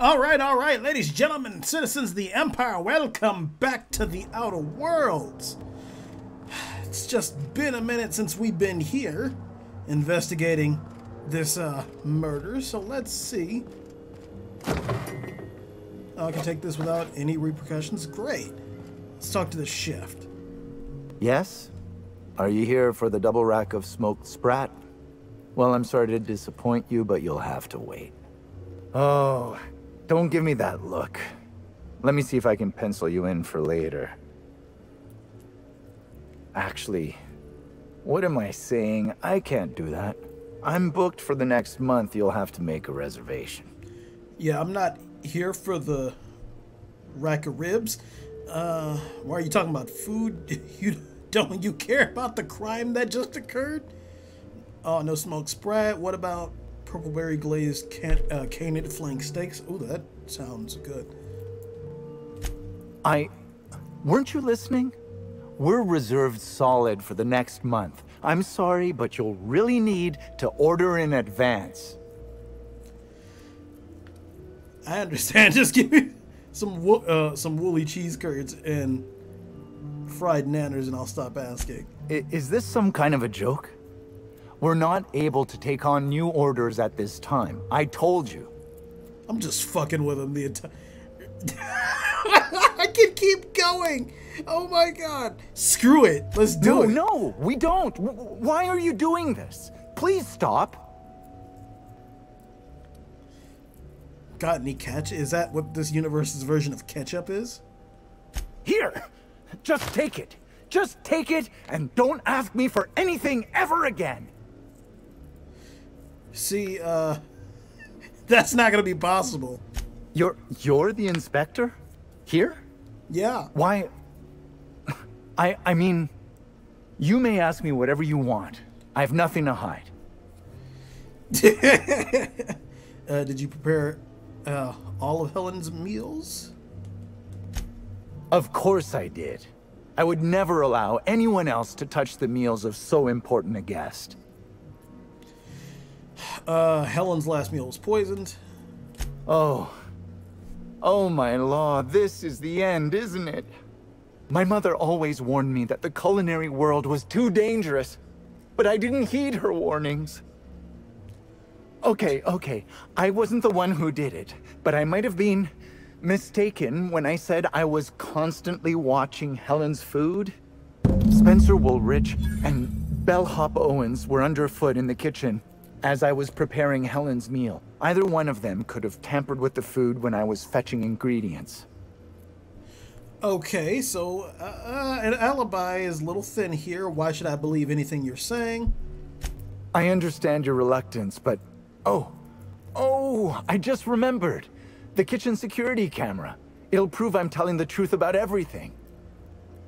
All right, all right, ladies, gentlemen, citizens of the Empire, welcome back to the Outer Worlds. It's just been a minute since we've been here investigating this uh, murder, so let's see. Oh, I can take this without any repercussions. Great. Let's talk to the shift. Yes? Are you here for the double rack of smoked sprat? Well, I'm sorry to disappoint you, but you'll have to wait. Oh, don't give me that look. Let me see if I can pencil you in for later. Actually, what am I saying? I can't do that. I'm booked for the next month. You'll have to make a reservation. Yeah, I'm not here for the rack of ribs. Uh, why are you talking about food? You don't you care about the crime that just occurred? Oh, no smoked sprat. What about purple glazed can, uh, canid flank steaks? Oh, that sounds good. I... Weren't you listening? We're reserved solid for the next month. I'm sorry, but you'll really need to order in advance. I understand. Just give me some wo uh, some woolly cheese curds and fried nanners, and I'll stop asking. I is this some kind of a joke? We're not able to take on new orders at this time. I told you. I'm just fucking with him the entire... I can keep going. Oh my god. Screw it. Let's do no, it. No, we don't. Why are you doing this? Please stop. Got any catch? Is that what this universe's version of ketchup is? Here, just take it. Just take it and don't ask me for anything ever again. See, uh, that's not gonna be possible. You're, you're the inspector? Here? Yeah. Why? I, I mean, you may ask me whatever you want. I have nothing to hide. uh, did you prepare uh, all of Helen's meals? Of course I did. I would never allow anyone else to touch the meals of so important a guest. Uh, Helen's last meal was poisoned. Oh. Oh my law, this is the end, isn't it? My mother always warned me that the culinary world was too dangerous, but I didn't heed her warnings. Okay, okay, I wasn't the one who did it, but I might have been mistaken when I said I was constantly watching Helen's food. Spencer Woolrich and Bellhop Owens were underfoot in the kitchen, as I was preparing Helen's meal. Either one of them could have tampered with the food when I was fetching ingredients. Okay, so uh, uh, an alibi is a little thin here. Why should I believe anything you're saying? I understand your reluctance, but... Oh, oh, I just remembered. The kitchen security camera. It'll prove I'm telling the truth about everything.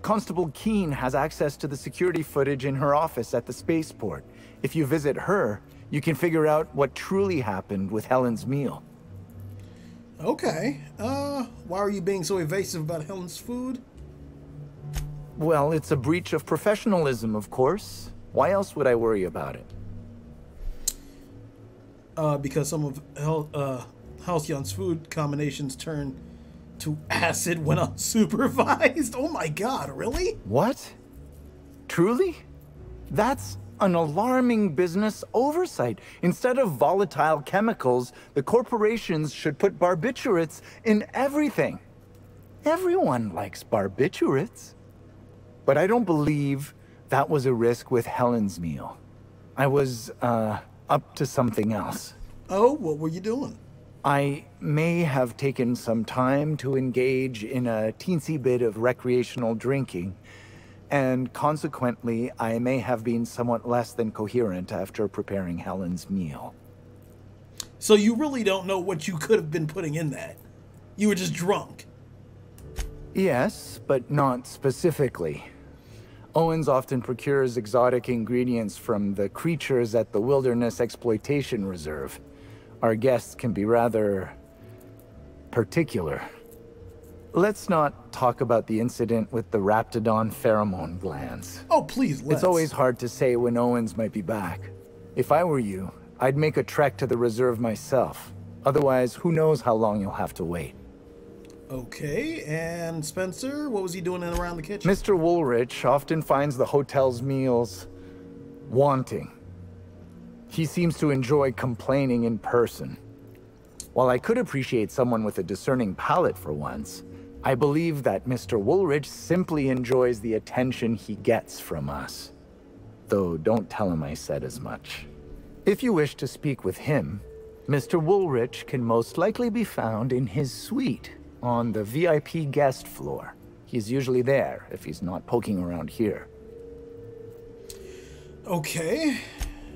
Constable Keene has access to the security footage in her office at the spaceport. If you visit her, you can figure out what truly happened with Helen's meal. Okay. Uh, why are you being so evasive about Helen's food? Well, it's a breach of professionalism, of course. Why else would I worry about it? Uh, because some of Hel uh, Halcyon's food combinations turn to acid when unsupervised. Oh my god, really? What? Truly? That's an alarming business oversight. Instead of volatile chemicals, the corporations should put barbiturates in everything. Everyone likes barbiturates. But I don't believe that was a risk with Helen's meal. I was, uh, up to something else. Oh, what were you doing? I may have taken some time to engage in a teensy bit of recreational drinking and consequently, I may have been somewhat less than coherent after preparing Helen's meal. So you really don't know what you could have been putting in that? You were just drunk? Yes, but not specifically. Owens often procures exotic ingredients from the creatures at the Wilderness Exploitation Reserve. Our guests can be rather... particular. Let's not talk about the incident with the Raptidon pheromone glands. Oh, please, let's. It's always hard to say when Owens might be back. If I were you, I'd make a trek to the reserve myself. Otherwise, who knows how long you'll have to wait. Okay, and Spencer, what was he doing in around the kitchen? Mr. Woolrich often finds the hotel's meals wanting. He seems to enjoy complaining in person. While I could appreciate someone with a discerning palate for once, I believe that Mr. Woolrich simply enjoys the attention he gets from us. Though don't tell him I said as much. If you wish to speak with him, Mr. Woolrich can most likely be found in his suite on the VIP guest floor. He's usually there if he's not poking around here. Okay.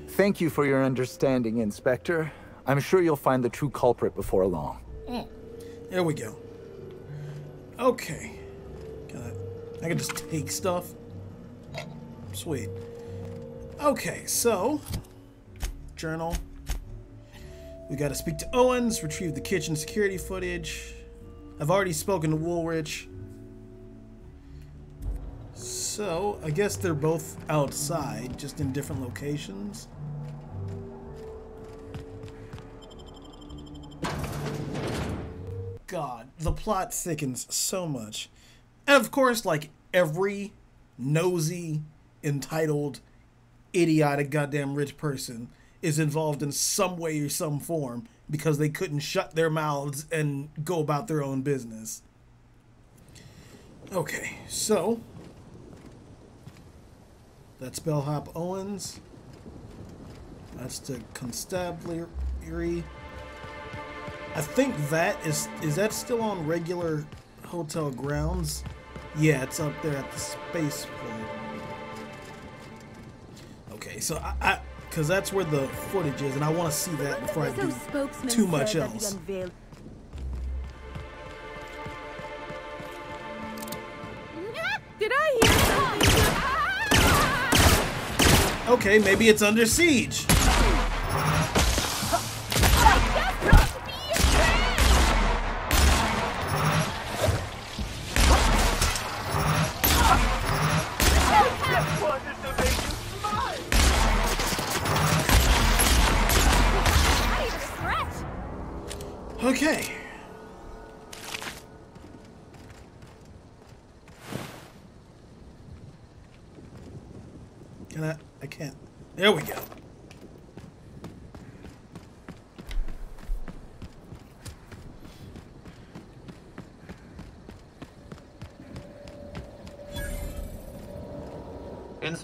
Thank you for your understanding, Inspector. I'm sure you'll find the true culprit before long. There we go. Okay. Can I, I can just take stuff? Sweet. Okay, so... Journal. We gotta speak to Owens, retrieve the kitchen security footage. I've already spoken to Woolrich. So, I guess they're both outside, just in different locations. God, the plot thickens so much. And of course, like every nosy, entitled, idiotic, goddamn rich person is involved in some way or some form because they couldn't shut their mouths and go about their own business. Okay, so that's Bellhop Owens. That's the constabulary. I think that is is that still on regular hotel grounds? Yeah, it's up there at the spaceport. Okay, so I, I cause that's where the footage is, and I want to see that before I do too much else. Did I hear? Okay, maybe it's under siege.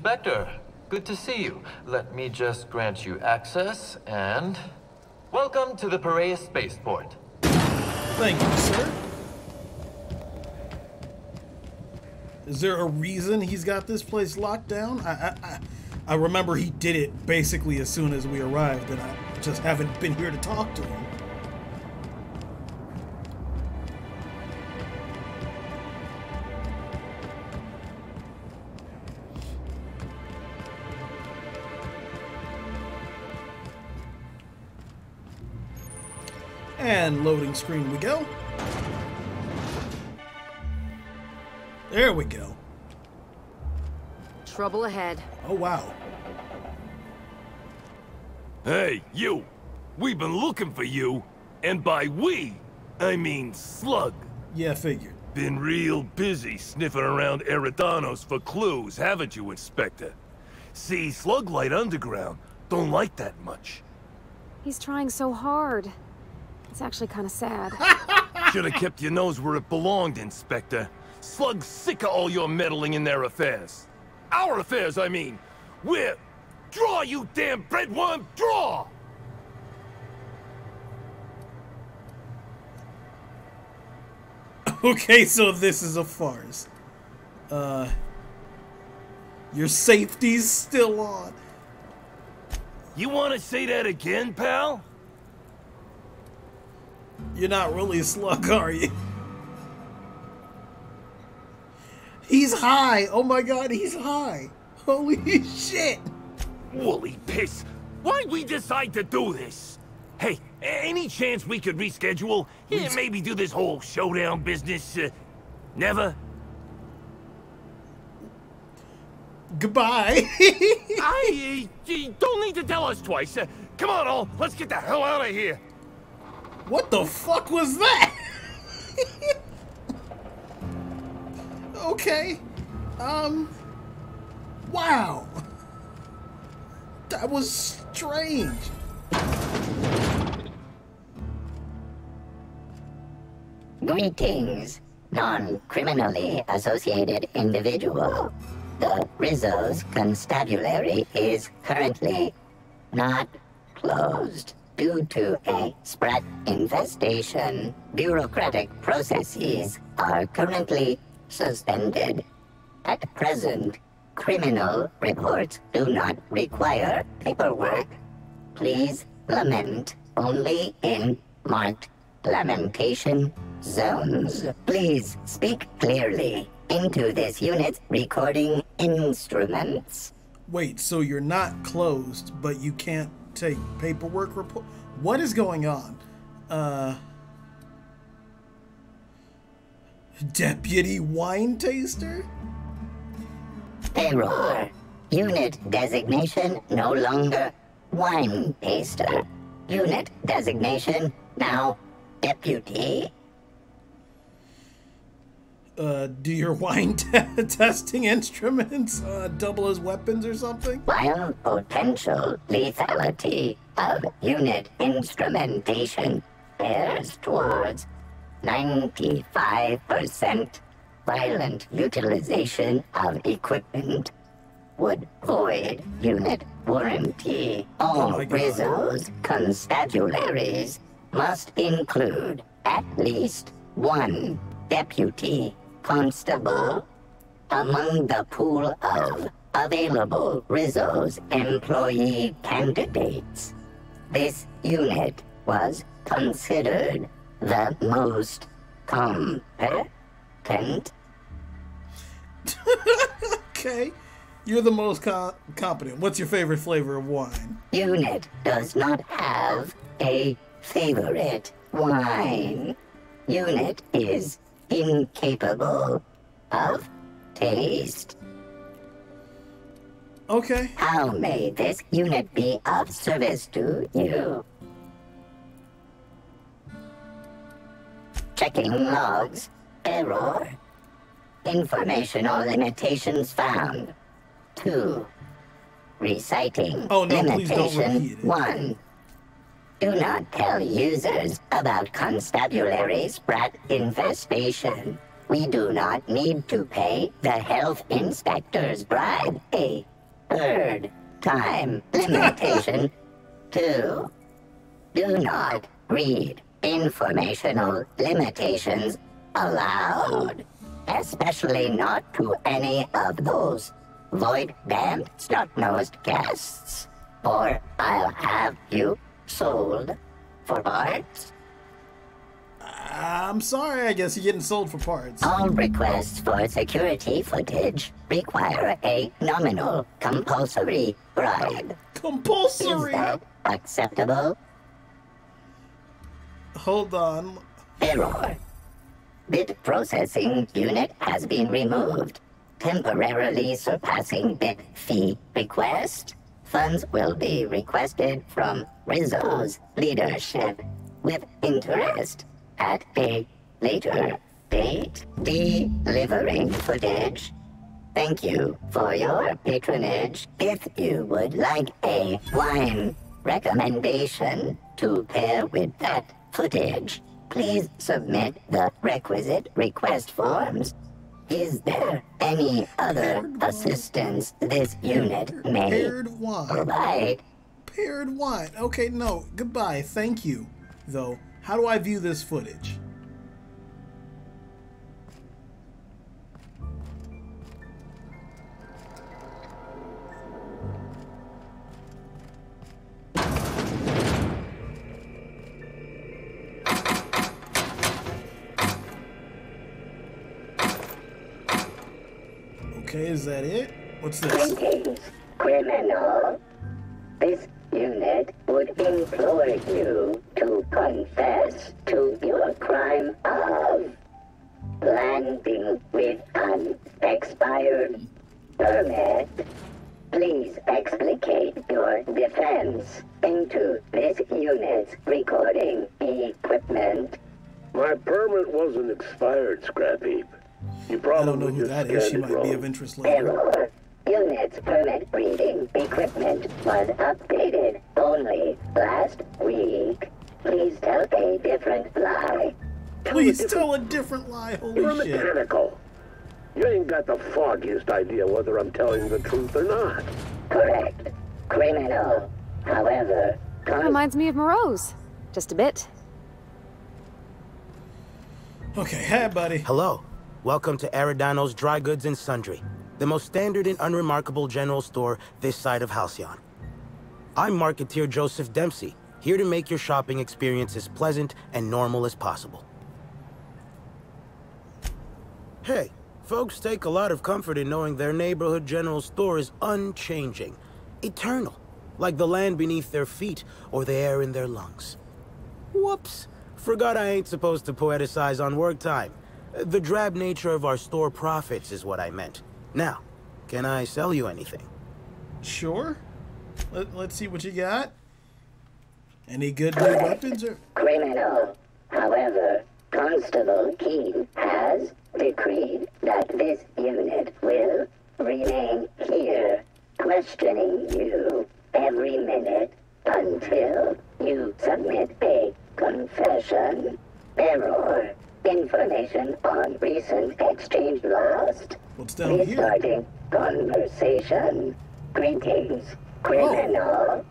Inspector, good to see you. Let me just grant you access and... Welcome to the Piraeus Spaceport. Thank you, sir. Is there a reason he's got this place locked down? I, I, I, I remember he did it basically as soon as we arrived, and I just haven't been here to talk to him. And loading screen we go. There we go. Trouble ahead. Oh wow. Hey, you! We've been looking for you, and by we, I mean Slug. Yeah, figured. Been real busy sniffing around Eridanos for clues, haven't you, Inspector? See, Sluglight Underground don't like that much. He's trying so hard. It's actually kind of sad. Should have kept your nose where it belonged, Inspector. Slug's sick of all your meddling in their affairs. Our affairs, I mean. We're... Draw, you damn breadworm, draw! Okay, so this is a farce. Uh, your safety's still on. You want to say that again, pal? You're not really a slug, are you? He's high. Oh my god, he's high. Holy shit. Woolly piss! Why'd we decide to do this? Hey, any chance we could reschedule? Yeah, maybe do this whole showdown business, uh, never? Goodbye. I uh, don't need to tell us twice. Uh, come on, all, let's get the hell out of here. What the fuck was that? okay. Um. Wow. That was strange. Greetings, non-criminally associated individual. The Rizzo's constabulary is currently not closed due to a sprat infestation. Bureaucratic processes are currently suspended. At present, criminal reports do not require paperwork. Please lament only in marked lamentation zones. Please speak clearly into this unit's recording instruments. Wait, so you're not closed, but you can't take paperwork report? What is going on? Uh. Deputy wine taster? Error. Unit designation no longer wine taster. Unit designation now deputy. Uh, do your wine te- testing instruments uh, double as weapons or something? While potential lethality of unit instrumentation bears towards 95%, violent utilization of equipment would void unit warranty. All God. Rizzo's constabularies must include at least one deputy constable among the pool of available Rizzo's employee candidates. This unit was considered the most competent. Okay. You're the most co- competent. What's your favorite flavor of wine? Unit does not have a favorite wine. Unit is incapable of taste. Okay. How may this unit be of service to you? Checking logs. Error. Informational limitations found. 2. Reciting Oh, no, please don't limitation. 1. Do not tell users about constabulary sprat infestation. We do not need to pay the health inspector's bribe. A third time limitation. Two. Do not read informational limitations aloud, especially not to any of those void damned snot-nosed guests, or I'll have you sold for parts. I'm sorry, I guess you're getting sold for parts. All requests for security footage require a nominal compulsory bribe. Is Compulsory! that acceptable? Hold on. Error. Bit processing unit has been removed. Temporarily surpassing bit fee request. Funds will be requested from Rizzo's leadership with interest at a later date. Delivering footage. Thank you for your patronage. If you would like a wine recommendation to pair with that footage, please submit the requisite request forms. Is there any other assistance this unit may Paired wine. provide? Paired wine. Okay, no. Goodbye. Thank you. Though, how do I view this footage? Is that it? What's this? Greetings, criminal. This unit would implore you to confess to your crime of landing with an expired permit. Please explicate your defense. into this unit's recording equipment. My permit wasn't expired, Scrap Heap. You I don't know who that is. She scanned it might be of interest later. Error. Unit's permit reading equipment was updated only last week. Please tell a different lie. Please tell a different lie. You're Holy shit. mechanical. You ain't got the foggiest idea whether I'm telling the truth or not. Correct. Criminal. However, con- Reminds me of Moreau's. Just a bit. Okay, hey, buddy. Hello. Welcome to Eridanos Dry Goods and Sundry, the most standard and unremarkable general store this side of Halcyon. I'm marketeer Joseph Dempsey, here to make your shopping experience as pleasant and normal as possible. Hey, folks take a lot of comfort in knowing their neighborhood general store is unchanging, eternal, like the land beneath their feet or the air in their lungs. Whoops. Forgot I ain't supposed to poeticize on work time. The drab nature of our store profits is what I meant. Now, can I sell you anything? Sure. Let, let's see what you got. Any good new weapons? Or... criminal. However, Constable Keene has decreed that this unit will remain here, questioning you every minute until you submit a confession. Error. Information on recent exchange lost. What's down here? Restarting conversation. Greetings, criminal. Oh.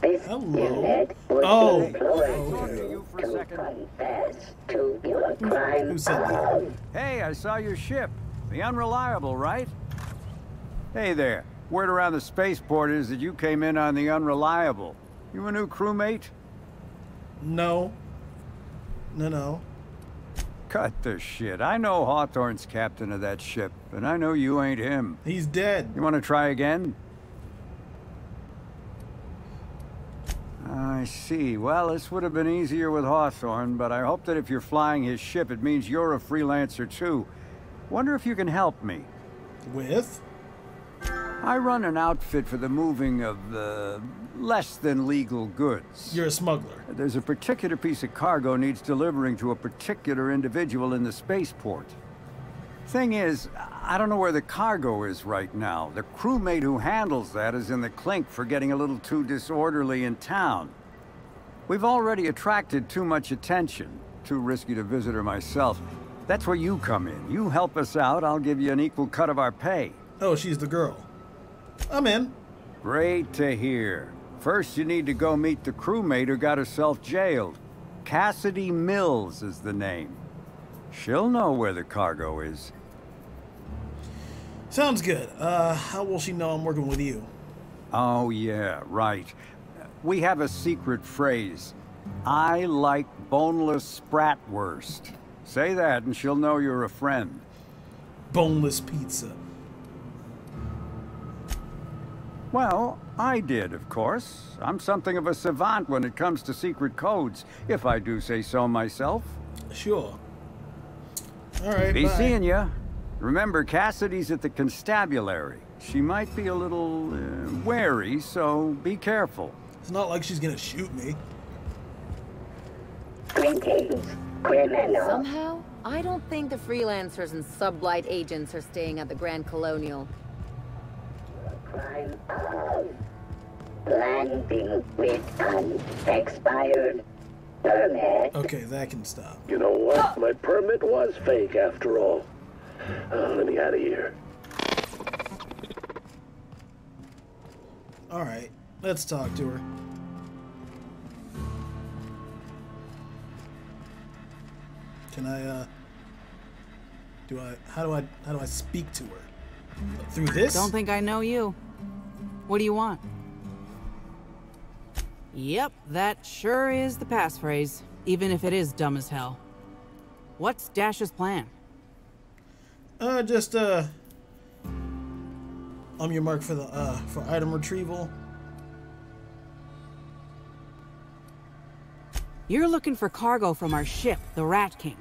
This Hello. unit would Oh. employ Okay. you to confess to your crime Who said that? Oh. Hey, I saw your ship. The Unreliable, right? Hey there. Word around the spaceport is that you came in on the Unreliable. You a new crewmate? No. No, no. Cut the shit. I know Hawthorne's captain of that ship, and I know you ain't him. He's dead. You want to try again? I see. Well, this would have been easier with Hawthorne, but I hope that if you're flying his ship, it means you're a freelancer too. Wonder if you can help me. With? I run an outfit for the moving of uh, less than legal goods. You're a smuggler. There's a particular piece of cargo needs delivering to a particular individual in the spaceport. Thing is, I don't know where the cargo is right now. The crewmate who handles that is in the clink for getting a little too disorderly in town. We've already attracted too much attention. Too risky to visit her myself. That's where you come in. You help us out, I'll give you an equal cut of our pay. Oh, she's the girl. I'm in. Great to hear. First, you need to go meet the crewmate who got herself jailed. Cassidy Mills is the name. She'll know where the cargo is. Sounds good. Uh, how will she know I'm working with you? Oh, yeah, right. We have a secret phrase. I like boneless spratwurst. Say that and she'll know you're a friend. Boneless pizza. Well, I did, of course. I'm something of a savant when it comes to secret codes, if I do say so myself. Sure. All right. Be bye. seeing ya. Remember, Cassidy's at the constabulary. She might be a little uh, wary, so be careful. It's not like she's gonna shoot me. greetings. Somehow, I don't think the freelancers and sublight agents are staying at the Grand Colonial. Crime of landing with an expired permit. Okay, that can stop. You know what? My permit was fake after all. Uh, let me out of here. All right, let's talk to her. Can I? uh... Do I? How do I? How do I speak to her? Through this? Don't think I know you. What do you want? Yep, that sure is the passphrase, even if it is dumb as hell. What's Dash's plan? Uh, just uh. On your mark for the uh for item retrieval. You're looking for cargo from our ship, the Rat King.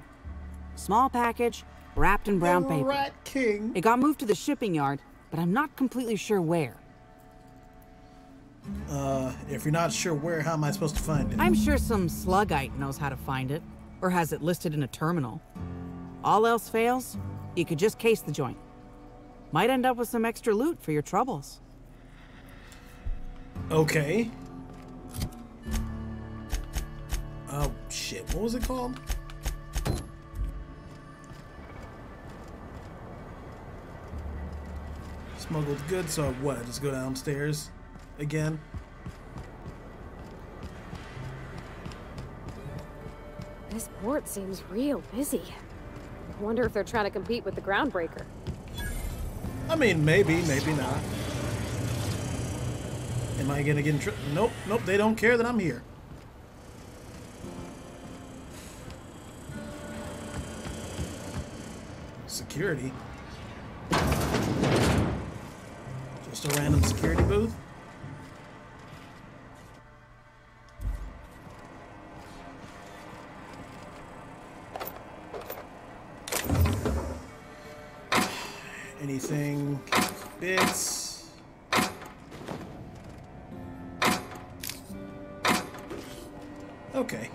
Small package, wrapped in brown paper. The paper. Rat King. It got moved to the shipping yard, but I'm not completely sure where. Uh, if you're not sure where, how am I supposed to find it? I'm sure some slugite knows how to find it, or has it listed in a terminal. All else fails, you could just case the joint. Might end up with some extra loot for your troubles. Okay. Oh, shit. What was it called? Smuggled goods, so what? I just go downstairs again? This port seems real busy. Wonder if they're trying to compete with the Groundbreaker. I mean, maybe, maybe not. Am I gonna get in trouble? Nope, nope, they don't care that I'm here. Security? Just a random security booth? Anything? Bits? Okay.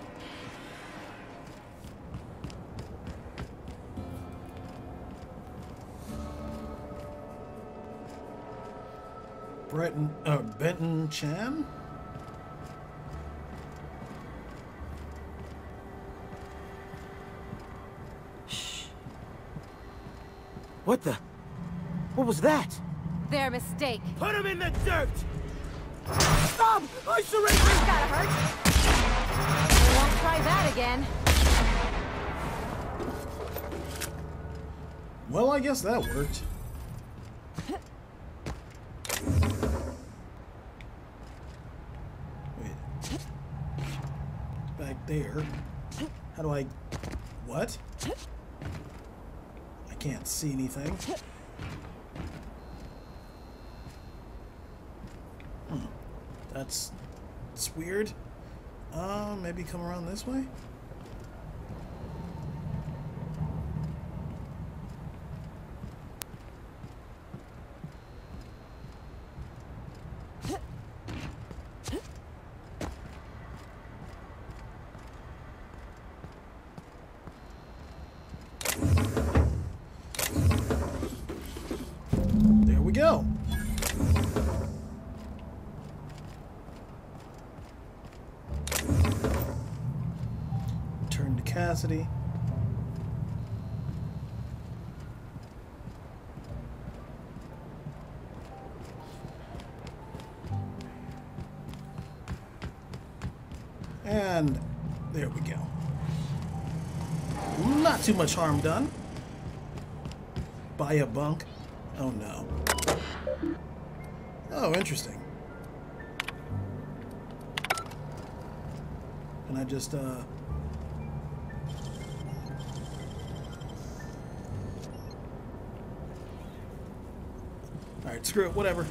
Breton, uh, Benton Chan? What the? What was that? Their mistake. Put him in the dirt! Stop! I surrender! Gotta hurt. We won't try that again. Well, I guess that worked. Wait. Back there. How do I... What? I can't see anything. Hmm. That's... It's weird. Uh, maybe come around this way? And there we go. Not too much harm done. Buy a bunk. Oh no. Oh, interesting. Can I just, uh... Alright, screw it, whatever.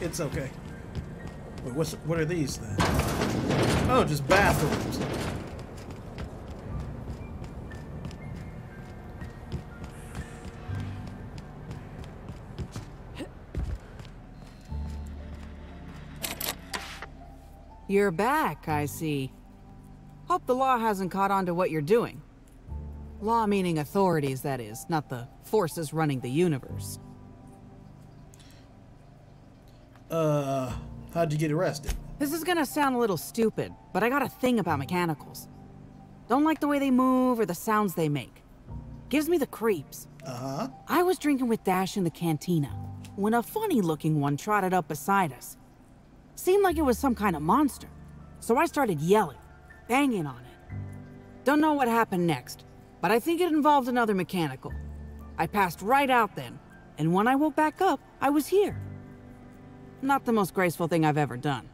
It's okay. Wait, what's, what are these then? Oh, just bathrooms. You're back, I see. Hope the law hasn't caught on to what you're doing. Law meaning authorities, that is, not the forces running the universe. Uh, how'd you get arrested? This is gonna sound a little stupid, but I got a thing about mechanicals. Don't like the way they move or the sounds they make. Gives me the creeps. Uh-huh. I was drinking with Dash in the cantina when a funny looking one trotted up beside us. Seemed like it was some kind of monster. So I started yelling, banging on it. Don't know what happened next, but I think it involved another mechanical. I passed right out then, and when I woke back up, I was here. Not the most graceful thing I've ever done.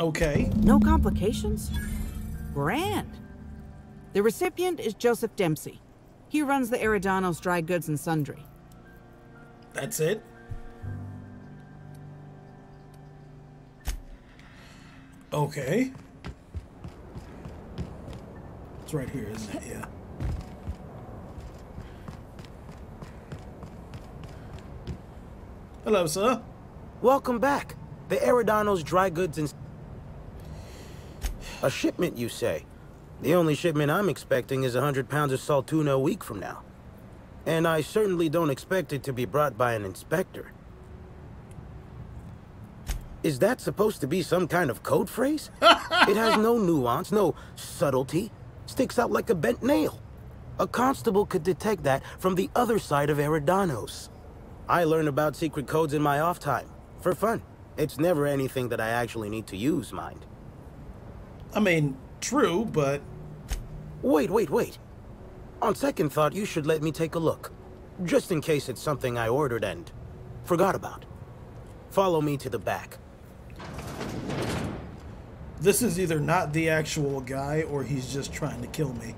Okay. No complications? Grand. The recipient is Joseph Dempsey. He runs the Eridanos Dry Goods and Sundry. That's it? Okay. It's right here, isn't it? Yeah. Hello, sir. Welcome back. The Eridanos dry goods and... A shipment, you say? The only shipment I'm expecting is a 100 pounds of salt tuna a week from now. And I certainly don't expect it to be brought by an inspector. Is that supposed to be some kind of code phrase? it has no nuance, no subtlety. Sticks out like a bent nail. A constable could detect that from the other side of Eridanos. I learn about secret codes in my off time. For fun. It's never anything that I actually need to use, mind. I mean, true, but... Wait, wait, wait. On second thought, you should let me take a look. Just in case it's something I ordered and forgot about. Follow me to the back. This is either not the actual guy or he's just trying to kill me.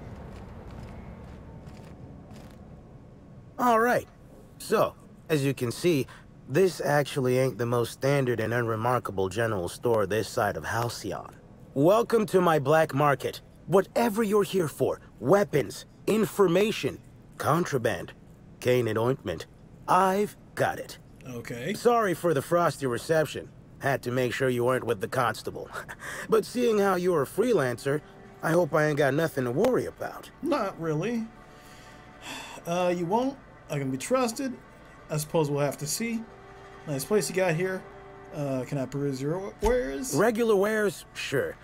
Alright. So, as you can see, this actually ain't the most standard and unremarkable general store this side of Halcyon. Welcome to my black market. Whatever you're here for, weapons, information, contraband, cane and ointment, I've got it. Okay. Sorry for the frosty reception. Had to make sure you weren't with the constable. but seeing how you're a freelancer, I hope I ain't got nothing to worry about. Not really. Uh, you won't? I can be trusted? I suppose we'll have to see. Nice place you got here. Uh, can I peruse your wares? Regular wares? Sure.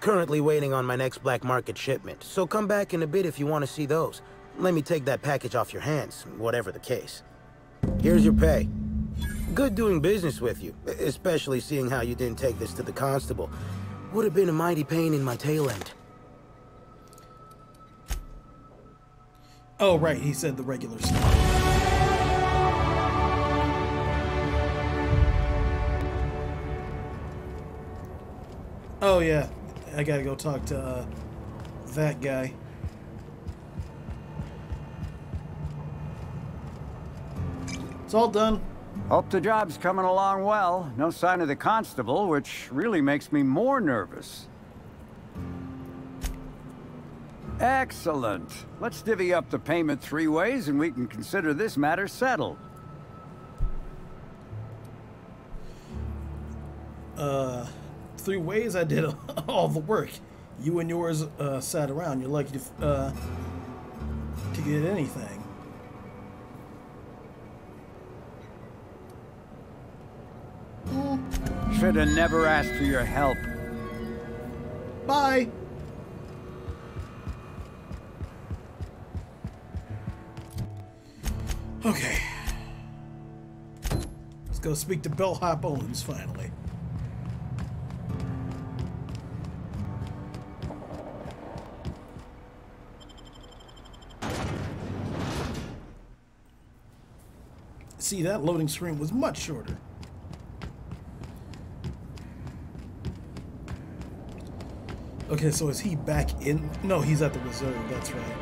Currently waiting on my next black market shipment, so come back in a bit if you want to see those. Let me take that package off your hands, whatever the case. Here's your pay. Good doing business with you, especially seeing how you didn't take this to the constable. Would have been a mighty pain in my tail end. Oh, right, he said the regular stuff. Oh, yeah. I gotta go talk to uh, that guy. It's all done. Hope the job's coming along well. No sign of the constable, which really makes me more nervous. Excellent. Let's divvy up the payment three ways and we can consider this matter settled. Uh, three ways I did all the work. You and yours uh, sat around. You're lucky to, uh, to get anything. Should have never asked for your help. Bye. Okay. Let's go speak to Bellhop Owens finally. See, that loading screen was much shorter. Okay, so is he back in? No, he's at the reserve. That's right.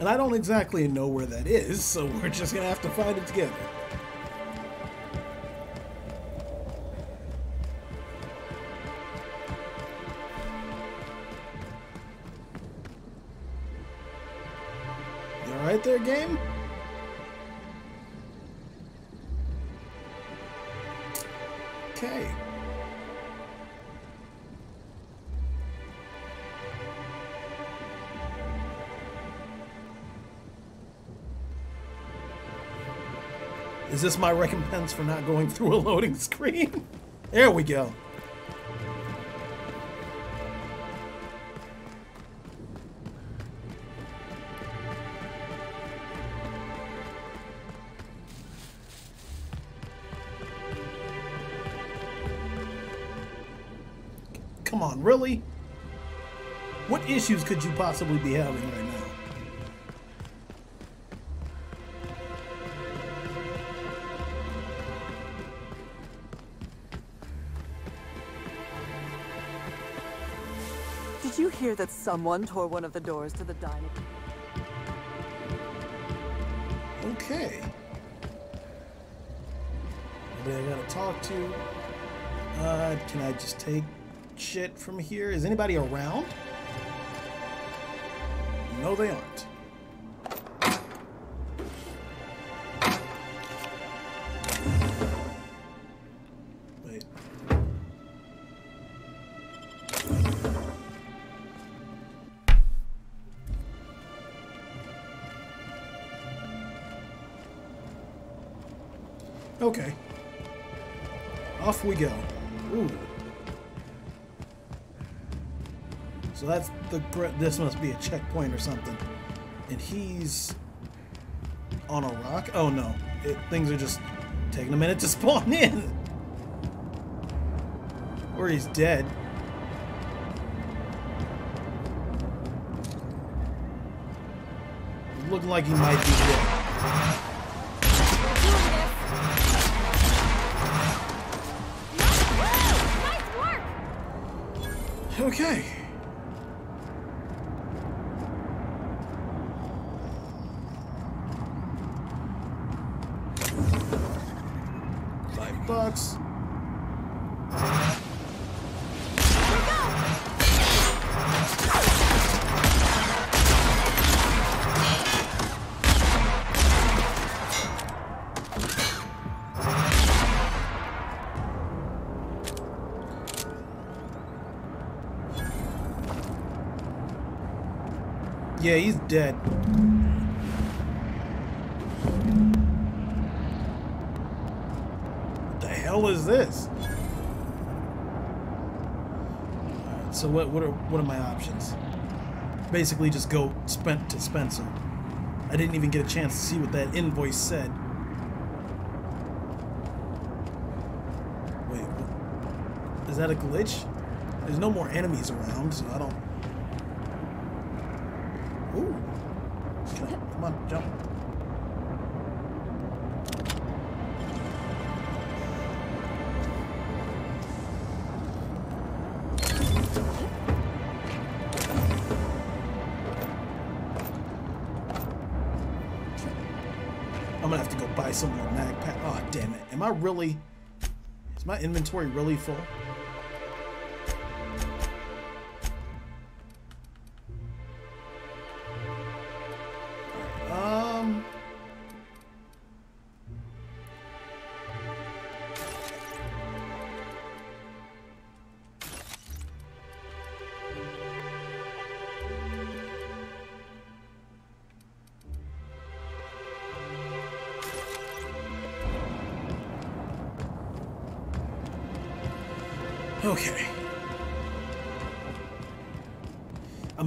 And I don't exactly know where that is, so we're just gonna have to find it together. This my recompense for not going through a loading screen? There we go. Come on, really? What issues could you possibly be having right now? That someone tore one of the doors to the dining? Okay. Nobody I gotta talk to. Uh, can I just take shit from here? Is anybody around? No, they aren't. We go. Ooh. So that's the this must be a checkpoint or something. And he's on a rock. Oh no, it, things are just taking a minute to spawn in. Or he's dead. Looking like he might be dead. Okay. Dead. What the hell is this? Alright, so what what are what are my options? Basically just go spent to Spencer. I didn't even get a chance to see what that invoice said. Wait, is that a glitch? There's no more enemies around, so I don't buy some more mag pack. Oh, damn it. Am I really... Is my inventory really full?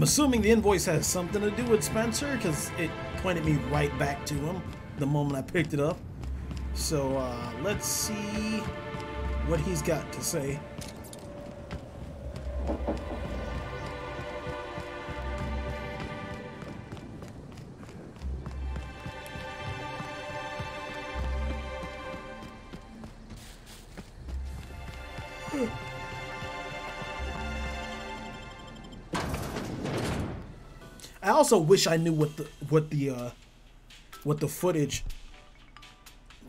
Assuming the invoice has something to do with Spencer because it pointed me right back to him the moment I picked it up. So uh, let's see what he's got to say. Also wish I knew what the what the uh, what the footage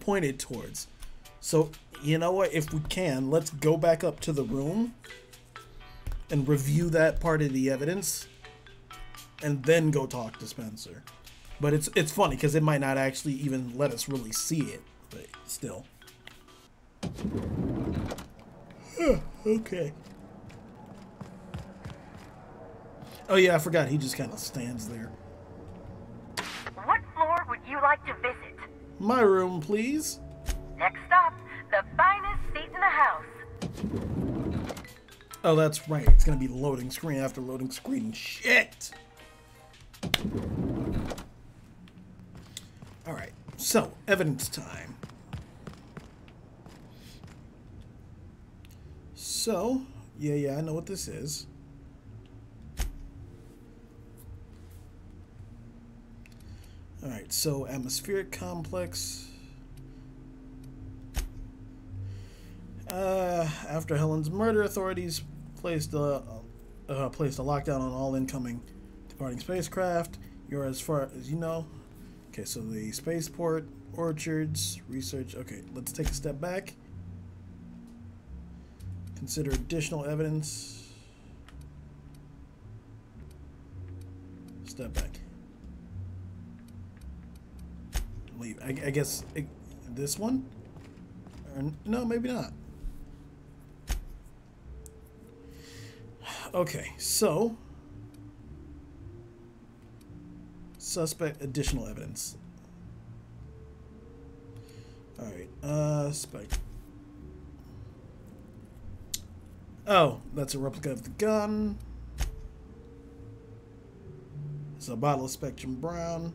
pointed towards. So you know what? If we can, let's go back up to the room and review that part of the evidence, and then go talk to Spencer. But it's it's funny because it might not actually even let us really see it, but still. okay. Oh yeah, I forgot. He just kind of stands there. What floor would you like to visit? My room, please. Next stop, the finest seat in the house. Oh, that's right. It's gonna be loading screen after loading screen. Shit. All right. So evidence time. So yeah, yeah, I know what this is. So atmospheric complex. Uh, after Helen's murder, authorities placed a uh, placed a lockdown on all incoming departing spacecraft. You're as far as you know. Okay, so the spaceport, orchards, research. Okay, let's take a step back. Consider additional evidence. Step back. Leave. I, I guess it, this one? Or, no, maybe not. Okay, so suspect additional evidence. All right, uh, spike. Oh, that's a replica of the gun. It's a bottle of Spectrum Brown.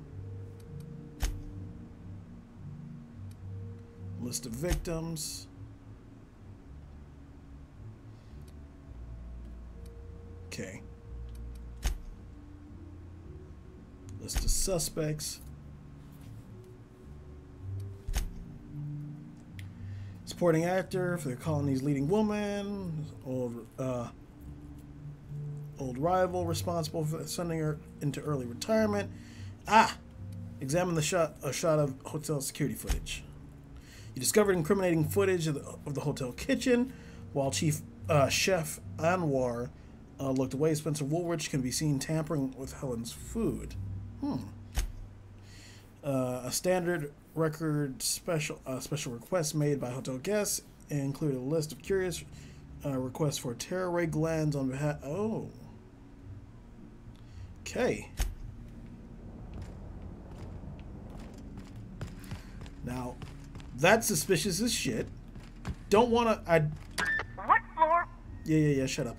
List of victims. Okay. List of suspects. Supporting actor for the colony's leading woman, old uh, old rival responsible for sending her into early retirement. Ah, examine the shot a shot of hotel security footage. You discovered incriminating footage of the, of the hotel kitchen while Chief uh, Chef Anwar uh, looked away. Spencer Woolrich can be seen tampering with Helen's food. Hmm. Uh, a standard record special uh, special request made by hotel guests included a list of curious uh, requests for Terra ray glands on behalf. Oh. Okay. Now, that's suspicious as shit. Don't want to. I. What floor? Yeah, yeah, yeah. Shut up.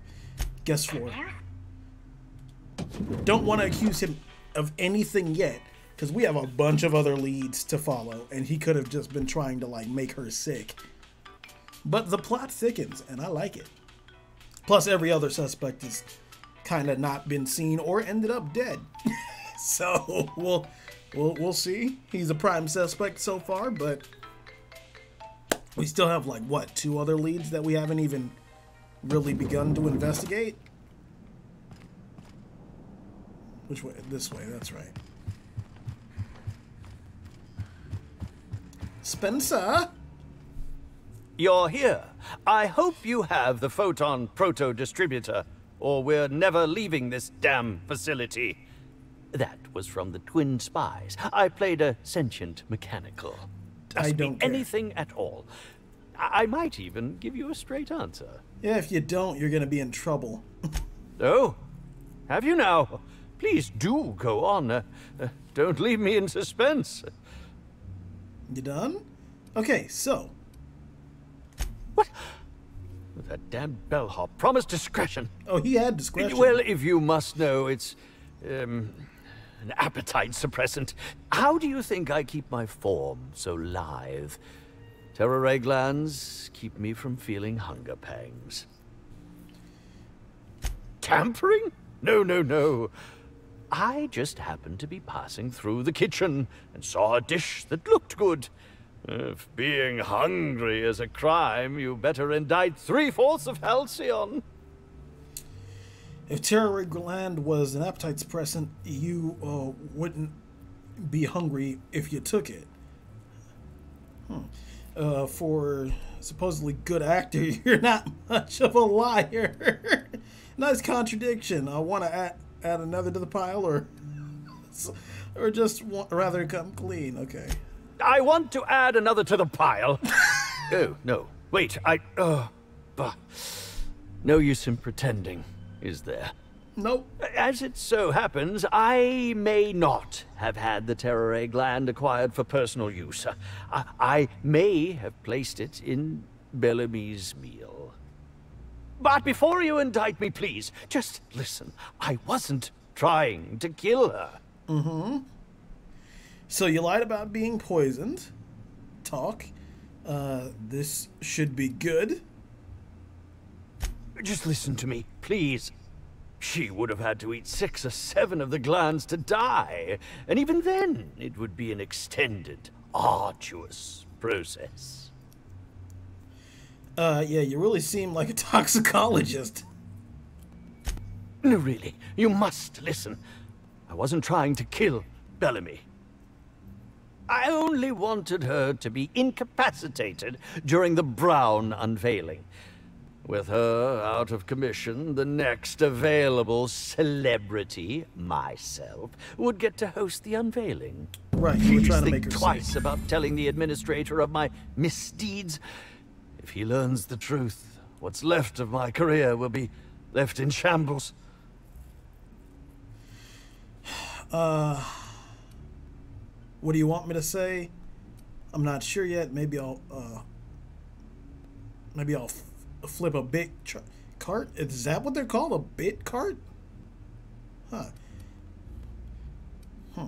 Guest floor. Don't want to accuse him of anything yet, because we have a bunch of other leads to follow, and he could have just been trying to like make her sick. But the plot thickens, and I like it. Plus, every other suspect has kind of not been seen or ended up dead. so we'll we'll we'll see. He's a prime suspect so far, but we still have like what two other leads that we haven't even really begun to investigate. Which way? This way. That's right. Spencer. You're here. I hope you have the Photon Proto Distributor, or we're never leaving this damn facility. That was from the Twin Spies. I played a sentient mechanical. Ask I don't me care. anything at all. I might even give you a straight answer. Yeah, if you don't, you're gonna be in trouble. Oh, have you now? Please do go on. Uh, uh, don't leave me in suspense. You done? Okay, so What? That damn bellhop promised discretion. Oh, he had discretion. Well, if you must know, it's um, an appetite suppressant. How do you think I keep my form so lithe? Terror ray glands keep me from feeling hunger pangs. Tampering? No, no, no. I just happened to be passing through the kitchen and saw a dish that looked good. If being hungry is a crime, you better indict three-fourths of Halcyon. If Terror Gland was an appetite suppressant, you uh, wouldn't be hungry if you took it. Hmm. Uh, for supposedly good actor, you're not much of a liar. nice contradiction. I want to add, add another to the pile, or or just want, rather come clean. Okay. I want to add another to the pile. oh, no. Wait, I. Uh, bah. No use in pretending, is there? Nope. As it so happens, I may not have had the terror ray gland acquired for personal use. I, I may have placed it in Bellamy's meal. But before you indict me, please, just listen. I wasn't trying to kill her. Mm-hmm. So you lied about being poisoned. Talk. Uh, this should be good. Just listen to me, please. She would have had to eat six or seven of the glands to die, and even then, it would be an extended, arduous process. Uh, yeah, you really seem like a toxicologist. No, really, you must listen. I wasn't trying to kill Bellamy. I only wanted her to be incapacitated during the Brown unveiling. With her out of commission, the next available celebrity, myself, would get to host the unveiling. Right, you were trying to think make her twice sick. about telling the administrator of my misdeeds. If he learns the truth, what's left of my career will be left in shambles. Uh, what do you want me to say? I'm not sure yet. Maybe I'll uh, maybe I'll flip a bit cart. Is that what they're called? A bit cart? Huh. Hmm.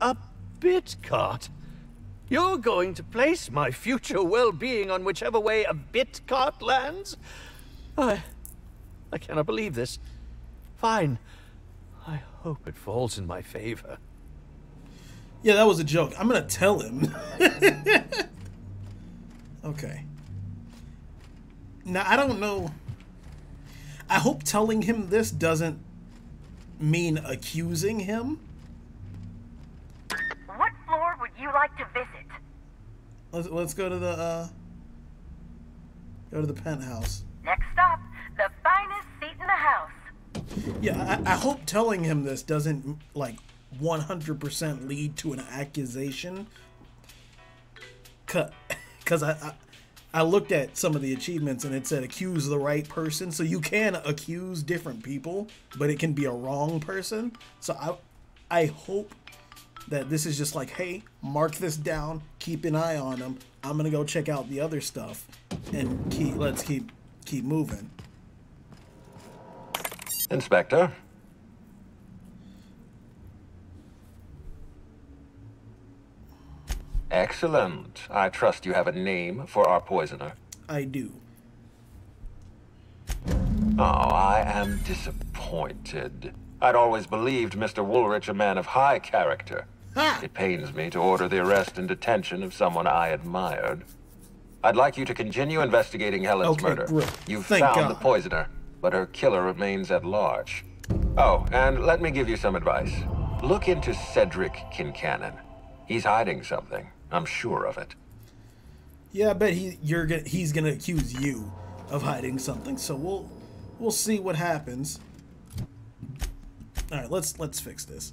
A bit cart? You're going to place my future well-being on whichever way a bit cart lands? I... I cannot believe this. Fine. I hope it falls in my favor. Yeah, that was a joke. I'm gonna tell him. okay. Now I don't know. I hope telling him this doesn't mean accusing him. What floor would you like to visit? Let's let's go to the uh go to the penthouse. Next stop, the finest seat in the house. Yeah, I, I hope telling him this doesn't like 100% lead to an accusation. Because I, I I looked at some of the achievements and it said accuse the right person. So you can accuse different people, but it can be a wrong person. So I I hope that this is just like, hey, mark this down, keep an eye on them. I'm gonna go check out the other stuff, and keep let's keep keep moving. Inspector. Excellent. I trust you have a name for our poisoner. I do. Oh, I am disappointed. I'd always believed Mr. Woolrich a man of high character. It pains me to order the arrest and detention of someone I admired. I'd like you to continue investigating Helen's Okay, murder. great. You've Thank found the poisoner, but her killer remains at large. Oh, and let me give you some advice. Look into Cedric Kincannon. He's hiding something. I'm sure of it. Yeah, I bet he you're gonna he's gonna accuse you of hiding something. So we'll we'll see what happens. All right, let's let's fix this.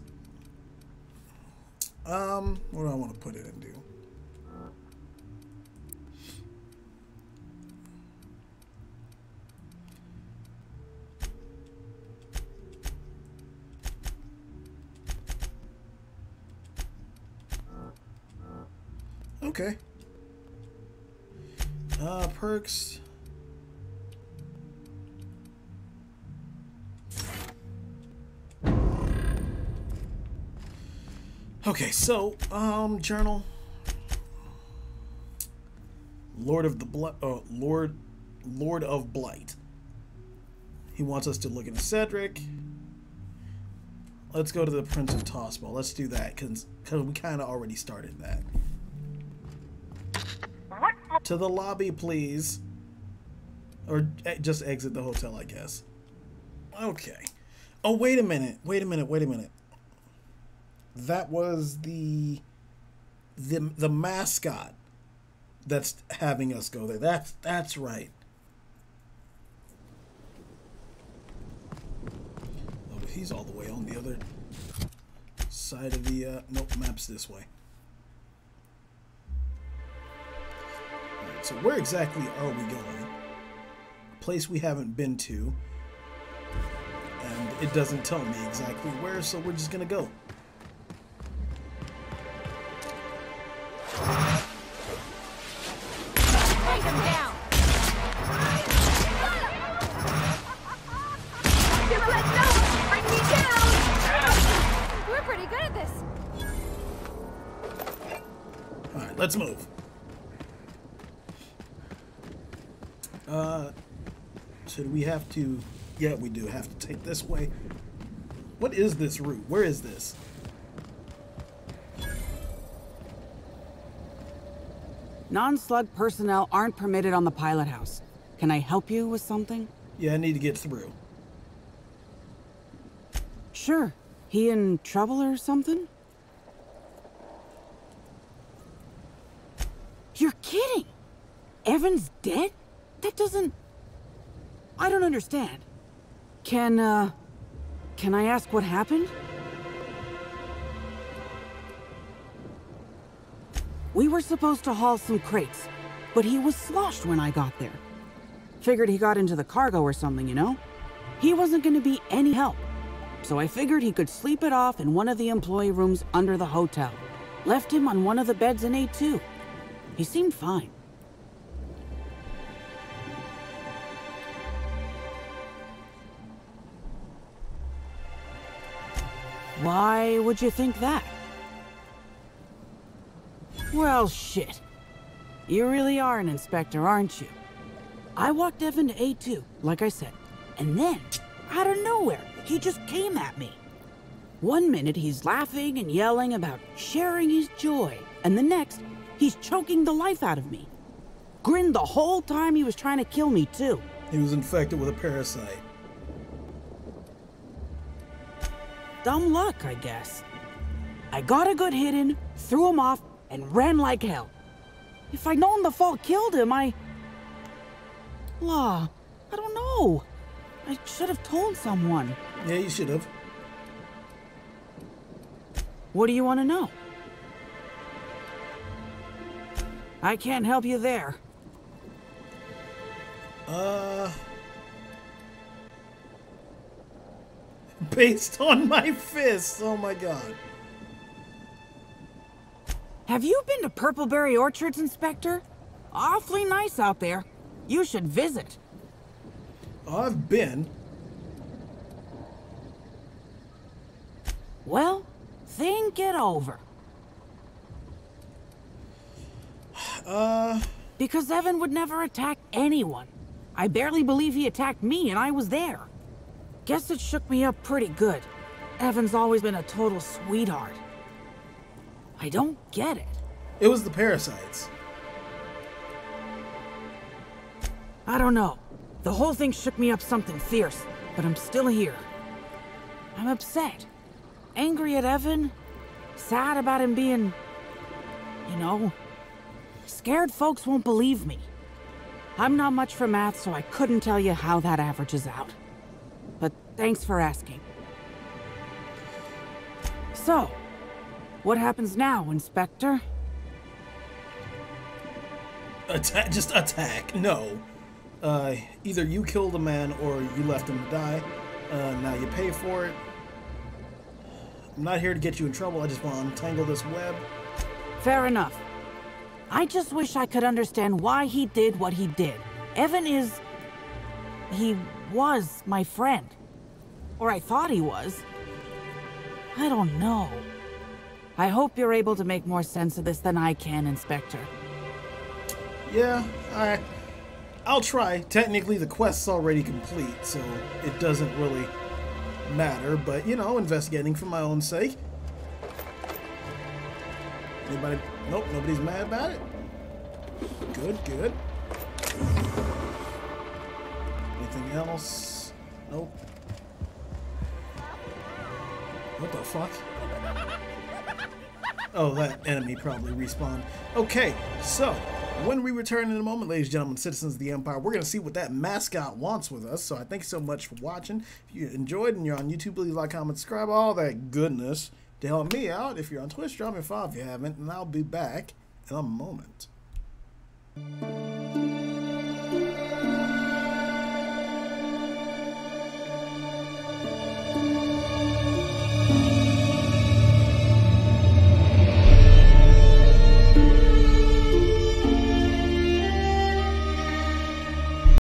Um, what do I want to put it into? Okay. Uh, perks. Okay, so, um, journal. Lord of the Bl- uh, Lord, Lord of Blight. He wants us to look into Cedric. Let's go to the Prince of Tossball. Let's do that, because we kind of already started that. To the lobby, please. Or eh, just exit the hotel, I guess. Okay. Oh, wait a minute. Wait a minute. Wait a minute. That was the the the mascot that's having us go there. That's that's right. Oh, he's all the way on the other side of the uh nope, maps this way. So where exactly are we going? A place we haven't been to. And it doesn't tell me exactly where, so we're just gonna go. Take him down! Gonna let no one bring me down! We're pretty good at this. Alright, let's move. Uh, so do we have to... Yeah, we do have to take this way. What is this route? Where is this? Non-slug personnel aren't permitted on the pilot house. Can I help you with something? Yeah, I need to get through. Sure. He in trouble or something? You're kidding! Evan's dead? That doesn't... I don't understand. Can, uh... Can I ask what happened? We were supposed to haul some crates, but he was sloshed when I got there. Figured he got into the cargo or something, you know? He wasn't gonna be any help. So I figured he could sleep it off in one of the employee rooms under the hotel. Left him on one of the beds in A2. He seemed fine. Why would you think that? Well, shit. You really are an inspector, aren't you? I walked Evan to A2, like I said, and then, out of nowhere, he just came at me. One minute he's laughing and yelling about sharing his joy, and the next, he's choking the life out of me. Grinned the whole time he was trying to kill me, too. He was infected with a parasite. Dumb luck, I guess. I got a good hit in, threw him off, and ran like hell. If I'd known the fall killed him, I... Law, I don't know. I should have told someone. Yeah, you should have. What do you want to know? I can't help you there. Uh... Based on my fists, oh my god. Have you been to Purpleberry Orchards, Inspector? Awfully nice out there. You should visit. I've been. Well, think it over. Uh... Because Evan would never attack anyone. I barely believe he attacked me, and I was there. Guess it shook me up pretty good. Evan's always been a total sweetheart. I don't get it. It was the parasites. I don't know. The whole thing shook me up something fierce, but I'm still here. I'm upset. Angry at Evan. Sad about him being... You know... Scared folks won't believe me. I'm not much for math, so I couldn't tell you how that averages out. Thanks for asking. So, what happens now, Inspector? Attack, just attack. No. Uh, either you killed a man or you left him to die. Uh, now you pay for it. I'm not here to get you in trouble. I just want to untangle this web. Fair enough. I just wish I could understand why he did what he did. Evan is... He was my friend. Or I thought he was. I don't know. I hope you're able to make more sense of this than I can, Inspector. Yeah, I, I'll try. Technically, the quest's already complete, so it doesn't really matter, but, you know, investigating for my own sake. Anybody? Nope, nobody's mad about it. Good, good. Anything else? Nope. What the fuck? Oh, that enemy probably respawned. Okay, so when we return in a moment, ladies and gentlemen, citizens of the Empire, we're going to see what that mascot wants with us. So I thank you so much for watching. If you enjoyed and you're on YouTube, please like, comment, subscribe, all that goodness to help me out. If you're on Twitch, drop me a follow if you haven't, and I'll be back in a moment.